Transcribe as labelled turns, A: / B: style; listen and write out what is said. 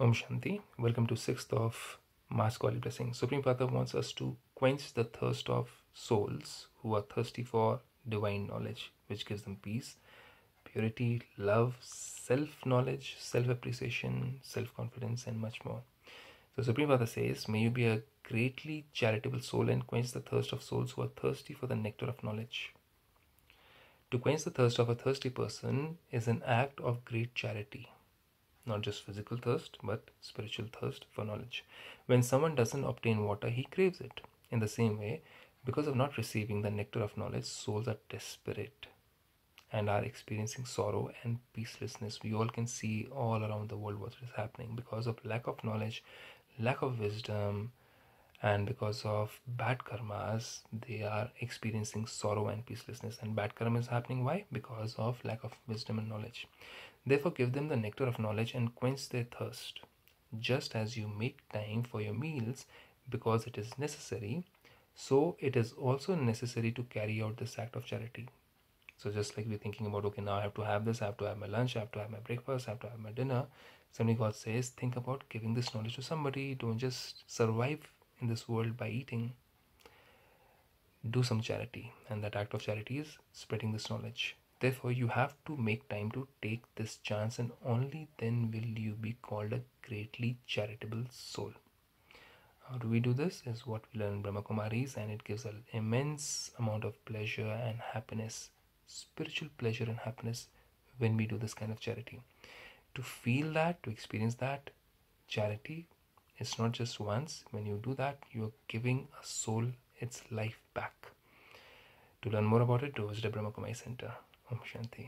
A: Om Shanti. Welcome to 6th of March Quality Blessing. Supreme Father wants us to quench the thirst of souls who are thirsty for divine knowledge, which gives them peace, purity, love, self knowledge, self appreciation, self confidence, and much more. So, Supreme Father says, May you be a greatly charitable soul and quench the thirst of souls who are thirsty for the nectar of knowledge. To quench the thirst of a thirsty person is an act of great charity not just physical thirst, but spiritual thirst for knowledge. When someone doesn't obtain water, he craves it. In the same way, because of not receiving the nectar of knowledge, souls are desperate and are experiencing sorrow and peacelessness. We all can see all around the world what is happening because of lack of knowledge, lack of wisdom, and because of bad karmas, they are experiencing sorrow and peacelessness. And bad karma is happening why? Because of lack of wisdom and knowledge. Therefore, give them the nectar of knowledge and quench their thirst. Just as you make time for your meals because it is necessary, so it is also necessary to carry out this act of charity. So, just like we're thinking about, okay, now I have to have this, I have to have my lunch, I have to have my breakfast, I have to have my dinner. Suddenly, God says, think about giving this knowledge to somebody. Don't just survive in this world by eating. Do some charity, and that act of charity is spreading this knowledge. Therefore, you have to make time to take this chance, and only then will you be called a greatly charitable soul. How do we do this? Is what we learn Brahma Kumaris, and it gives an immense amount of pleasure and happiness, spiritual pleasure and happiness when we do this kind of charity. To feel that, to experience that, charity is not just once. When you do that, you're giving a soul its life back. To learn more about it, do visit the Brahma Kumari Center. Om Shanti.